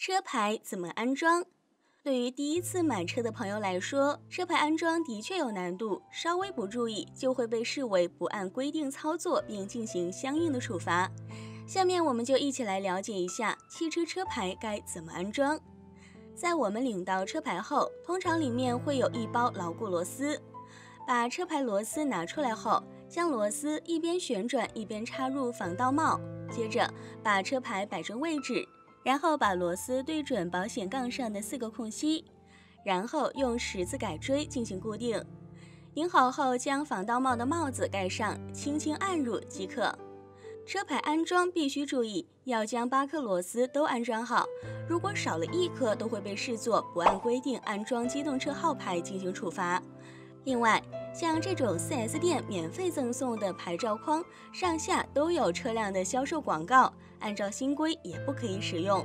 车牌怎么安装？对于第一次买车的朋友来说，车牌安装的确有难度，稍微不注意就会被视为不按规定操作，并进行相应的处罚。下面我们就一起来了解一下汽车车牌该怎么安装。在我们领到车牌后，通常里面会有一包牢固螺丝。把车牌螺丝拿出来后，将螺丝一边旋转一边插入防盗帽，接着把车牌摆正位置。然后把螺丝对准保险杠上的四个空隙，然后用十字改锥进行固定。拧好后，将防盗帽的帽子盖上，轻轻按入即可。车牌安装必须注意，要将八颗螺丝都安装好。如果少了一颗，都会被视作不按规定安装机动车号牌进行处罚。另外，像这种 4S 店免费赠送的牌照框，上下都有车辆的销售广告，按照新规也不可以使用。